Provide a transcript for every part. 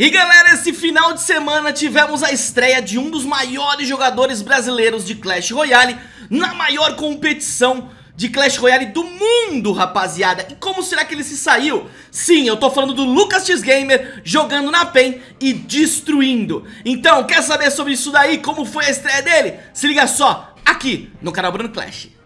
E galera, esse final de semana tivemos a estreia de um dos maiores jogadores brasileiros de Clash Royale na maior competição de Clash Royale do mundo, rapaziada. E como será que ele se saiu? Sim, eu tô falando do Lucas X Gamer jogando na PEN e destruindo. Então, quer saber sobre isso daí, como foi a estreia dele? Se liga só, aqui no canal Bruno Clash.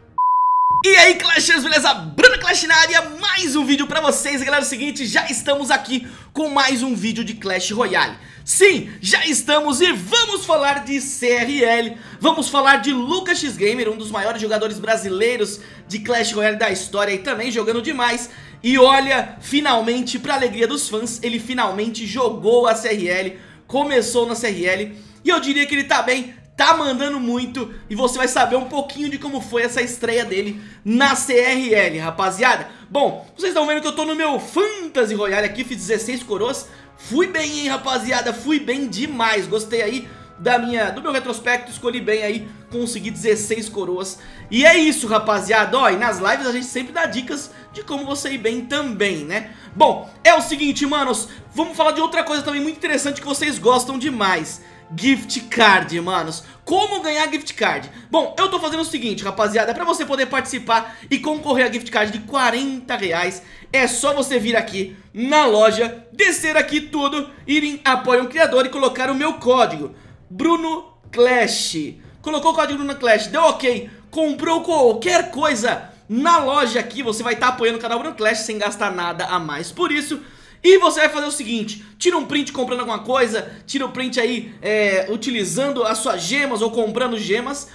E aí Clashers, beleza? Bruno Clash na área, mais um vídeo pra vocês. Galera, é o seguinte, já estamos aqui com mais um vídeo de Clash Royale. Sim, já estamos e vamos falar de CRL, vamos falar de Lucas X Gamer, um dos maiores jogadores brasileiros de Clash Royale da história e também jogando demais. E olha, finalmente, pra alegria dos fãs, ele finalmente jogou a CRL, começou na CRL E eu diria que ele tá bem, tá mandando muito e você vai saber um pouquinho de como foi essa estreia dele na CRL, rapaziada. Bom, vocês estão vendo que eu tô no meu Fantasy Royale aqui, fiz 16 coroas, fui bem, hein, rapaziada, fui bem demais, gostei aí da minha, do meu retrospecto, escolhi bem aí, consegui 16 coroas. E é isso, rapaziada, ó, e nas lives a gente sempre dá dicas de como você ir bem também, né? Bom, é o seguinte, manos, vamos falar de outra coisa também muito interessante que vocês gostam demais gift card, manos. Como ganhar gift card? Bom, eu tô fazendo o seguinte, rapaziada Pra você poder participar e concorrer a gift card de 40 reais. É só você vir aqui na loja Descer aqui tudo Ir em apoio um criador e colocar o meu código Bruno Clash. Colocou o código Bruno Clash, deu ok. Comprou qualquer coisa na loja aqui Você vai estar tá apoiando o canal Bruno Clash sem gastar nada a mais. Por isso e você vai fazer o seguinte, tira um print comprando alguma coisa, tira o um print aí é, utilizando as suas gemas ou comprando gemas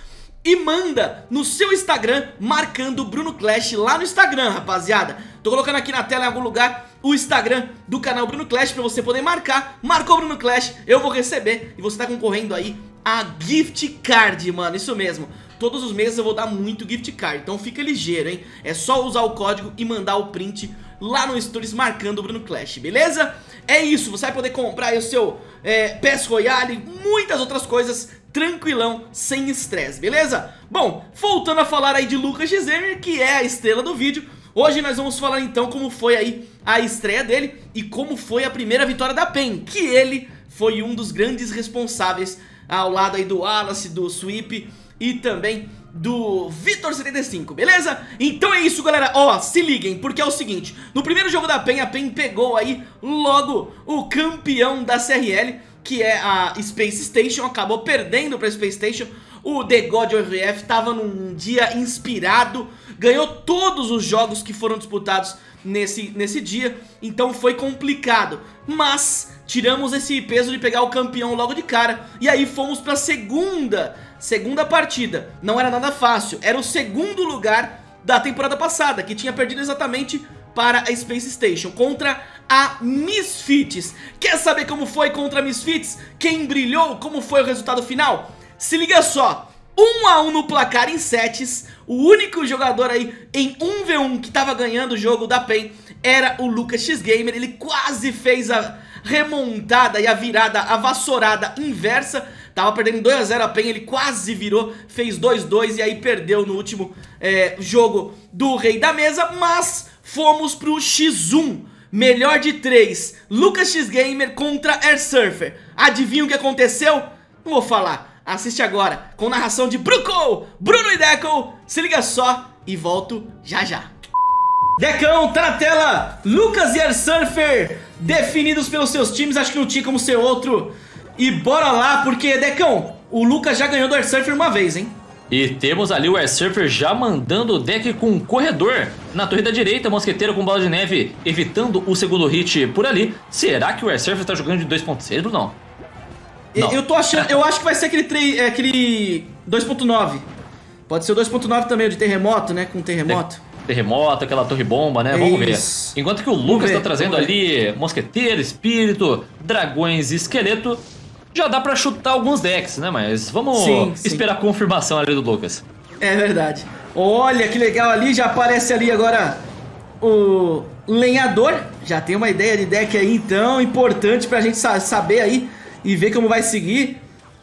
e manda no seu Instagram marcando Bruno Clash lá no Instagram, rapaziada. Tô colocando aqui na tela em algum lugar o Instagram do canal Bruno Clash pra você poder marcar. Marcou Bruno Clash, eu vou receber e você tá concorrendo aí a gift card, mano, isso mesmo. Todos os meses eu vou dar muito gift card, então fica ligeiro, hein? É só usar o código e mandar o print lá no Stories marcando o Bruno Clash, beleza? É isso, você vai poder comprar o seu é, PES Royale e muitas outras coisas tranquilão, sem estresse, beleza? Bom, voltando a falar aí de Lucas Gizemer, que é a estrela do vídeo, hoje nós vamos falar então como foi aí a estreia dele e como foi a primeira vitória da PEN, que ele foi um dos grandes responsáveis ao lado aí do Wallace, do Sweep e também do Vitor75, beleza? Então é isso, galera. Ó, se liguem, porque é o seguinte. No primeiro jogo da PEN, a PEN pegou aí logo o campeão da CRL, que é a Space Station. Acabou perdendo pra Space Station. O The God RF tava num dia inspirado, ganhou todos os jogos que foram disputados nesse, nesse dia, então foi complicado. Mas tiramos esse peso de pegar o campeão logo de cara, e aí fomos pra segunda Segunda partida, não era nada fácil, era o segundo lugar da temporada passada, que tinha perdido exatamente para a Space Station, contra a Misfits. Quer saber como foi contra a Misfits? Quem brilhou? Como foi o resultado final? Se liga só, 1 a 1 no placar em sets, o único jogador aí em 1v1 que tava ganhando o jogo da PEN era o Lucas X Gamer, ele quase fez a remontada e a virada, a vassourada inversa Tava perdendo 2x0 a PEN, ele quase virou, fez 2-2 e aí perdeu no último é, jogo do Rei da Mesa, mas fomos pro X1, melhor de 3, Lucas X Gamer contra Air Surfer. Adivinha o que aconteceu? Não vou falar, assiste agora, com narração de Bruco, Bruno e Deco, se liga só e volto já já. Decão, tá na tela, Lucas e Air Surfer definidos pelos seus times, acho que não tinha como ser outro e bora lá, porque, Decão, o Lucas já ganhou do Air Surfer uma vez, hein? E temos ali o Air Surfer já mandando o deck com um corredor. Na torre da direita, mosqueteiro com bola de neve, evitando o segundo hit por ali. Será que o Air Surfer tá jogando de 2.6, Brunão? Não. Eu tô achando, eu acho que vai ser aquele, 3, é, aquele 2.9. Pode ser o 2.9 também, o de terremoto, né? Com terremoto. Terremoto, aquela torre bomba, né? Vamos Isso. ver. Enquanto que o Lucas tá trazendo ali mosqueteiro, espírito, dragões e esqueleto já dá pra chutar alguns decks, né? Mas vamos sim, sim. esperar a confirmação ali do Lucas. É verdade. Olha que legal ali, já aparece ali agora o lenhador. Já tem uma ideia de deck aí então, importante pra gente saber aí e ver como vai seguir.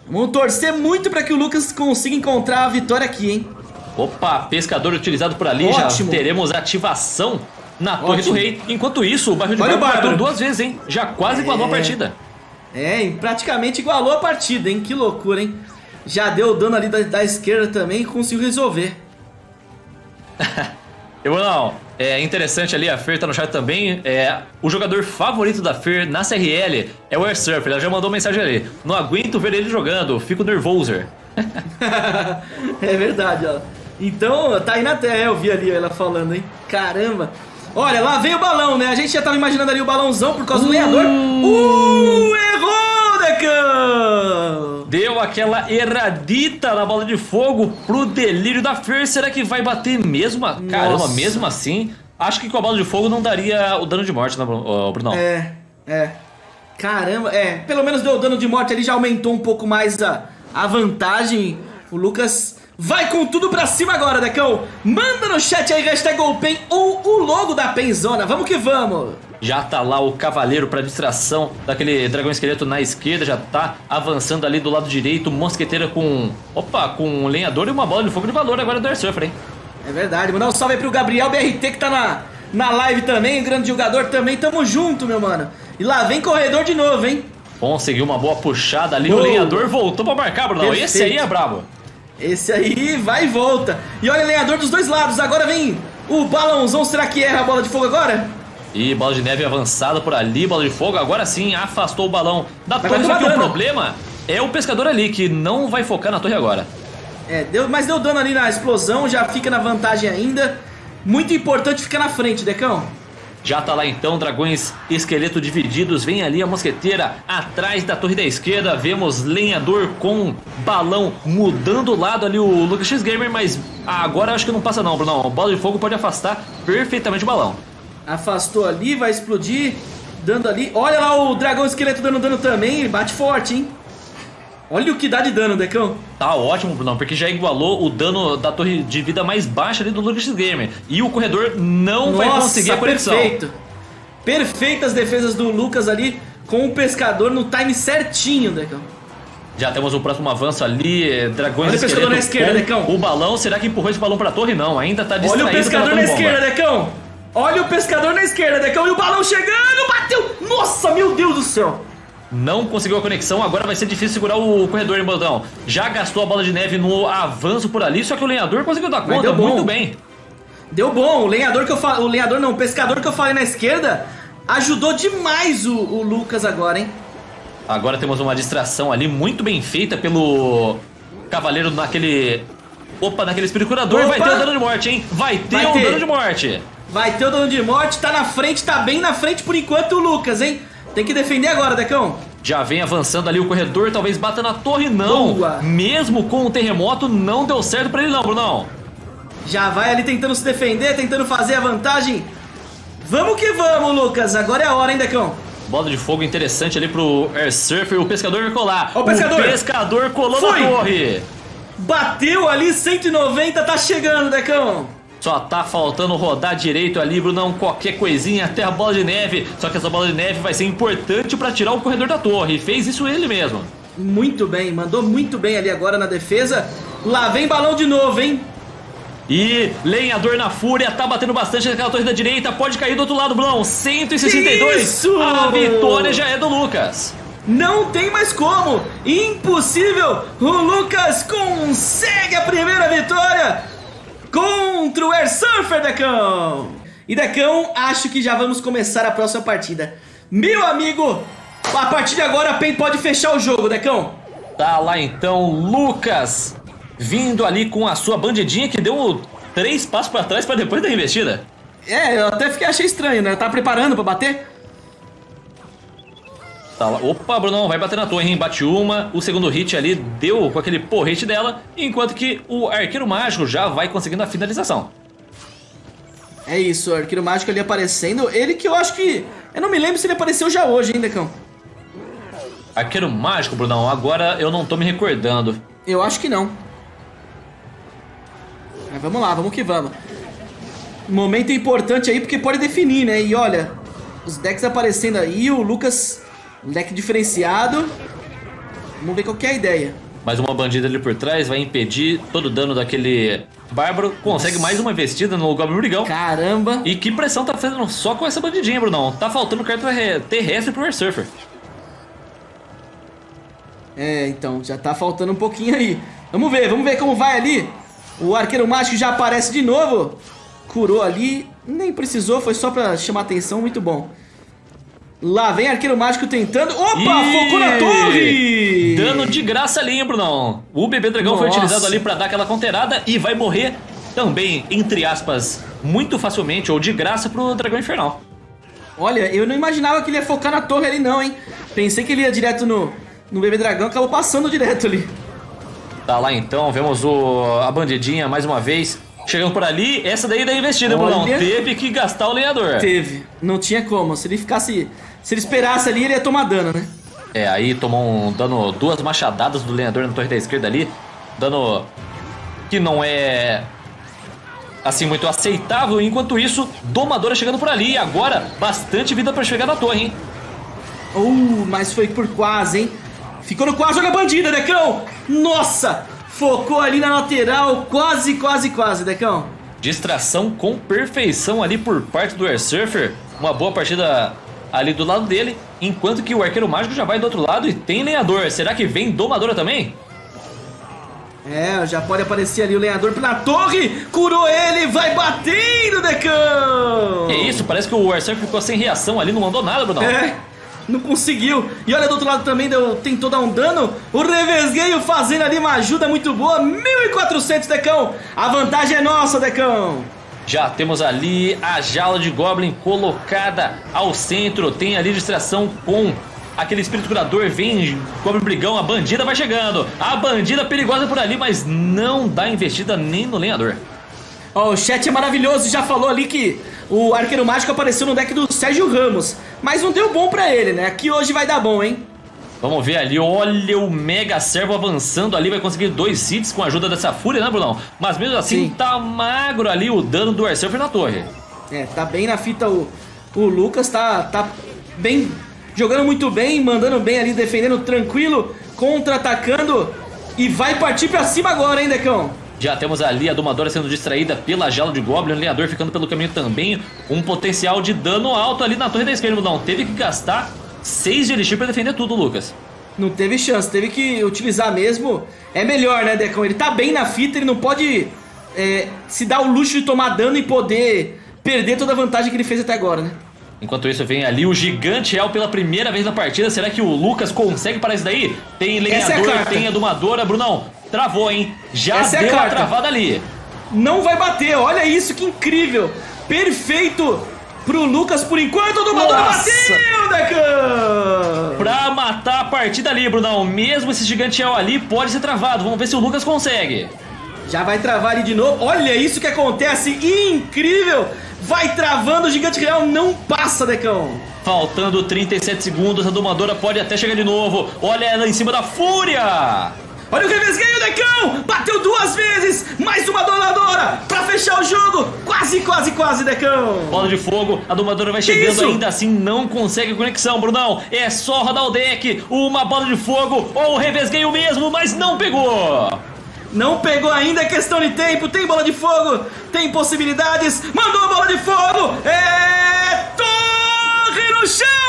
Vamos torcer muito pra que o Lucas consiga encontrar a vitória aqui, hein? Opa, pescador utilizado por ali, Ótimo. já teremos ativação na Torre do Rei. Enquanto isso, o barril de barro duas vezes, hein? Já quase igualou é... a partida. É, praticamente igualou a partida, hein? Que loucura, hein? Já deu dano ali da, da esquerda também e conseguiu resolver. Eu não, é interessante ali, a Fer tá no chat também. É, o jogador favorito da Fer na CRL é o Air Surfer. Ela já mandou mensagem ali. Não aguento ver ele jogando, fico nervoso. é verdade, ó. Então, tá aí na tela, eu vi ali ela falando, hein? Caramba. Olha, lá vem o balão, né? A gente já tava imaginando ali o balãozão por causa uh. do lenhador. Uh, Decão! Deu aquela erradita na bola de fogo pro delírio da Fer. Será que vai bater mesmo? Nossa. Caramba, mesmo assim, acho que com a bola de fogo não daria o dano de morte, né, Bruno? É, é. Caramba, é. Pelo menos deu o dano de morte ali, já aumentou um pouco mais a, a vantagem. O Lucas Vai com tudo pra cima agora, Decão! Manda no chat aí, hashtag GolPen ou o logo da Penzona. Vamos que vamos! Já tá lá o cavaleiro para distração daquele dragão esqueleto na esquerda, já tá avançando ali do lado direito, mosqueteira com. Opa, com um lenhador e uma bola de fogo de valor agora do Air Surfer, hein? É verdade, mandar um salve aí pro Gabriel BRT que tá na, na live também, grande jogador também, tamo junto, meu mano. E lá vem corredor de novo, hein? Conseguiu uma boa puxada ali, Boa. o lenhador voltou pra marcar, Bruno. Perfeito. Esse aí é brabo. Esse aí vai e volta. E olha, lenhador dos dois lados. Agora vem o balãozão. Será que erra a bola de fogo agora? E bola de neve avançada por ali, bola de fogo. Agora sim, afastou o balão da torre. Só que o problema é o pescador ali, que não vai focar na torre agora. É, deu, mas deu dano ali na explosão, já fica na vantagem ainda. Muito importante ficar na frente, Decão. Já tá lá então, dragões esqueleto divididos. Vem ali a mosqueteira atrás da torre da esquerda. Vemos lenhador com balão mudando o lado ali o Lucas X Gamer, mas agora acho que não passa não, Bruno. Bola de fogo pode afastar perfeitamente o balão. Afastou ali, vai explodir, dando ali. Olha lá o dragão esqueleto dando dano também, bate forte, hein? Olha o que dá de dano, Decão. Tá ótimo, Bruno, porque já igualou o dano da torre de vida mais baixa ali do Lucas Gamer. E o corredor não Nossa, vai conseguir a conexão. Perfeito. Perfeitas defesas do Lucas ali com o pescador no time certinho, Decão. Já temos o próximo avanço ali, é, dragões Olha o pescador na esquerda, Decão. O balão, será que empurrou esse balão pra torre? Não, ainda tá distraído Olha o pescador na esquerda, Decão. Olha o pescador na esquerda, Decão. E o balão chegando, bateu. Nossa, meu Deus do céu. Não conseguiu a conexão, agora vai ser difícil segurar o corredor em botão. Já gastou a bola de neve no avanço por ali, só que o lenhador conseguiu dar conta muito bem. Deu bom, o lenhador que eu falei. O lenhador não, o pescador que eu falei na esquerda ajudou demais o, o Lucas agora, hein? Agora temos uma distração ali muito bem feita pelo cavaleiro naquele. Opa, naquele espírito curador. Opa. Vai ter o dano de morte, hein? Vai ter vai um ter. dano de morte. Vai ter o dano de morte, tá na frente, tá bem na frente por enquanto o Lucas, hein? Tem que defender agora, Decão. Já vem avançando ali o corredor, talvez bata na torre, não. Boa. Mesmo com o terremoto, não deu certo pra ele não, Brunão. Já vai ali tentando se defender, tentando fazer a vantagem. Vamos que vamos, Lucas. Agora é a hora, hein, Decão? Bola de fogo interessante ali pro Air Surfer. O pescador colar. Ó, o pescador. O pescador colou Foi. na torre. Bateu ali, 190, tá chegando, Decão. Só tá faltando rodar direito ali, Brunão. Qualquer coisinha até a bola de neve. Só que essa bola de neve vai ser importante para tirar o corredor da torre. E fez isso ele mesmo. Muito bem, mandou muito bem ali agora na defesa. Lá vem balão de novo, hein? E lenhador na fúria, tá batendo bastante naquela torre da direita, pode cair do outro lado, Brunão. 162. Isso! A vitória já é do Lucas. Não tem mais como! Impossível! O Lucas consegue a primeira vitória! Contra o Air Surfer, Decão! E Decão, acho que já vamos começar a próxima partida. Meu amigo, a partir de agora a PEN pode fechar o jogo, Decão. Tá lá então, Lucas, vindo ali com a sua bandidinha que deu três passos para trás para depois da investida. É, eu até fiquei achei estranho, né? Tá preparando para bater? Tá lá. Opa, Brunão, vai bater na torre, hein? Bate uma. O segundo hit ali deu com aquele porrete dela. Enquanto que o arqueiro mágico já vai conseguindo a finalização. É isso, o arqueiro mágico ali aparecendo. Ele que eu acho que... Eu não me lembro se ele apareceu já hoje, hein, Decão? Arqueiro mágico, Brunão, agora eu não tô me recordando. Eu acho que não. Mas vamos lá, vamos que vamos. Momento importante aí, porque pode definir, né? E olha, os decks aparecendo aí, o Lucas um deck diferenciado. Vamos ver qual é a ideia. Mais uma bandida ali por trás vai impedir todo o dano daquele Bárbaro. Consegue Nossa. mais uma investida no Goblin Brigão. Caramba! E que pressão tá fazendo só com essa bandidinha, Brunão. Tá faltando carta terrestre pro Air Surfer. É, então, já tá faltando um pouquinho aí. Vamos ver, vamos ver como vai ali. O arqueiro mágico já aparece de novo. Curou ali, nem precisou, foi só pra chamar atenção, muito bom. Lá vem arqueiro mágico tentando. Opa, e... focou na torre! Dano de graça ali, hein, Brunão? O bebê dragão Nossa. foi utilizado ali pra dar aquela conterada e vai morrer também, entre aspas, muito facilmente ou de graça pro dragão infernal. Olha, eu não imaginava que ele ia focar na torre ali não, hein? Pensei que ele ia direto no, no bebê dragão, acabou passando direto ali. Tá lá então, vemos o, a bandidinha mais uma vez. Chegando por ali, essa daí da investida, Brunão. Teve que gastar o lenhador. Teve. Não tinha como. Se ele ficasse. Se ele esperasse ali, ele ia tomar dano, né? É, aí tomou um dano, duas machadadas do lenhador na torre da esquerda ali. Dano que não é assim muito aceitável. Enquanto isso, Domadora chegando por ali. E agora, bastante vida para chegar na torre, hein? Uh, mas foi por quase, hein? Ficou no quase, olha a bandida, Decão! Nossa! Focou ali na lateral, quase, quase, quase, Decão. Distração com perfeição ali por parte do Air Surfer. Uma boa partida ali do lado dele, enquanto que o Arqueiro Mágico já vai do outro lado e tem lenhador. Será que vem Domadora também? É, já pode aparecer ali o lenhador pela torre. Curou ele, vai batendo, Decão! É isso, parece que o Surfer ficou sem reação ali, não mandou nada, Bruno. É. Não conseguiu. E olha do outro lado também, deu, tentou dar um dano. O Revesgueio fazendo ali uma ajuda muito boa. 1400, Decão. A vantagem é nossa, Decão. Já temos ali a jaula de Goblin colocada ao centro. Tem ali distração com aquele espírito curador. Vem Goblin Brigão, a bandida vai chegando. A bandida perigosa por ali, mas não dá investida nem no lenhador. Oh, o chat é maravilhoso, já falou ali que o Arqueiro Mágico apareceu no deck do Sérgio Ramos. Mas não deu bom pra ele, né? Aqui hoje vai dar bom, hein? Vamos ver ali, olha o Mega Servo avançando ali, vai conseguir dois hits com a ajuda dessa fúria, né, Brunão? Mas mesmo assim, Sim. tá magro ali o dano do Airsurfer na torre. É, tá bem na fita o, o Lucas, tá, tá bem, jogando muito bem, mandando bem ali, defendendo tranquilo, contra-atacando e vai partir pra cima agora, hein, Decão? Já temos ali a Domadora sendo distraída pela jaula de Goblin, o Lenhador ficando pelo caminho também. Um potencial de dano alto ali na torre da esquerda, não. Teve que gastar 6 de Elixir pra defender tudo, Lucas. Não teve chance, teve que utilizar mesmo. É melhor, né, Decão? Ele tá bem na fita, ele não pode é, se dar o luxo de tomar dano e poder perder toda a vantagem que ele fez até agora, né? Enquanto isso, vem ali o Gigante El pela primeira vez na partida. Será que o Lucas consegue parar isso daí? Tem lenhador, é tem a domadora. Brunão, travou, hein? Já Essa deu é a, a travada ali. Não vai bater, olha isso, que incrível. Perfeito pro Lucas por enquanto. O Domador bateu, Decan! Pra matar a partida ali, Brunão. Mesmo esse Gigante El ali, pode ser travado. Vamos ver se o Lucas consegue. Já vai travar ali de novo. Olha isso que acontece, incrível! Vai travando, o Gigante Real não passa, Decão. Faltando 37 segundos, a domadora pode até chegar de novo. Olha ela em cima da Fúria! Olha o revesgueio, Decão! Bateu duas vezes! Mais uma domadora pra fechar o jogo! Quase, quase, quase, Decão! Bola de fogo, a domadora vai chegando, Isso? ainda assim não consegue conexão, Brunão. É só rodar o deck, uma bola de fogo ou o revesgueio mesmo, mas não pegou! Não pegou ainda, é questão de tempo. Tem bola de fogo, tem possibilidades. Mandou a bola de fogo. É torre no chão,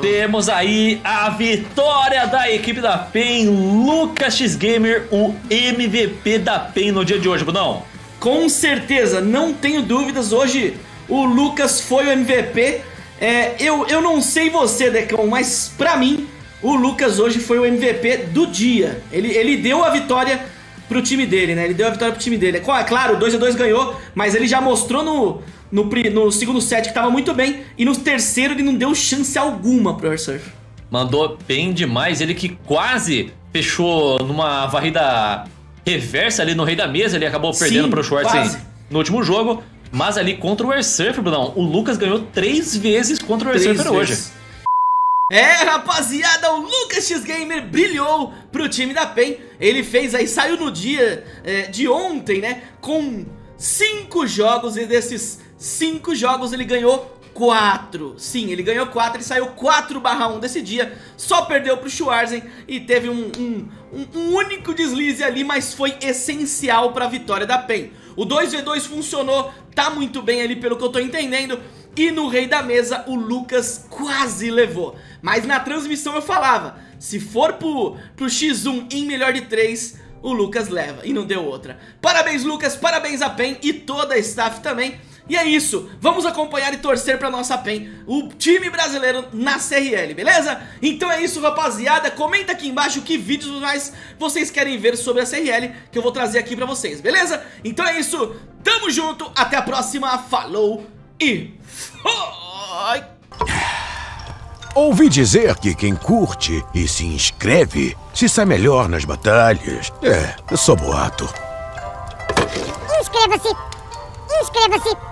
Temos aí a vitória da equipe da PEN. Lucas X Gamer, o MVP da PEN no dia de hoje, Brunão. Com certeza, não tenho dúvidas. Hoje o Lucas foi o MVP. É, eu, eu não sei você, Decão, mas pra mim o Lucas hoje foi o MVP do dia. Ele, ele deu a vitória pro time dele, né? Ele deu a vitória pro time dele. É claro, o 2x2 ganhou, mas ele já mostrou no, no, no, segundo set que tava muito bem. E no terceiro ele não deu chance alguma pro Airsurf. Mandou bem demais. Ele que quase fechou numa varrida reversa ali no rei da mesa. Ele acabou perdendo Sim, pro Schwartz no último jogo. Mas ali contra o Airsurf, Brunão, o Lucas ganhou três vezes contra o Airsurfer hoje. É, rapaziada, o Lucas X Gamer brilhou pro time da PEN. Ele fez aí, saiu no dia é, de ontem, né? Com cinco jogos e desses cinco jogos ele ganhou 4. Sim, ele ganhou 4, ele saiu 4 barra 1 desse dia, só perdeu pro Schwarzen e teve um, um, um, único deslize ali, mas foi essencial pra vitória da PEN. O 2v2 funcionou, tá muito bem ali pelo que eu tô entendendo, E no Rei da Mesa o Lucas quase levou. Mas na transmissão eu falava, se for pro, pro X1 em melhor de 3, o Lucas leva. E não deu outra. Parabéns Lucas, parabéns a PEN e toda a staff também. E é isso, vamos acompanhar e torcer pra nossa PEN, o time brasileiro na CRL, beleza? Então é isso rapaziada, comenta aqui embaixo que vídeos mais vocês querem ver sobre a CRL que eu vou trazer aqui pra vocês, beleza? Então é isso, tamo junto, até a próxima, falou e foi! Ouvi dizer que quem curte e se inscreve se sai melhor nas batalhas. É, sou boato. Inscreva-se! Inscreva-se!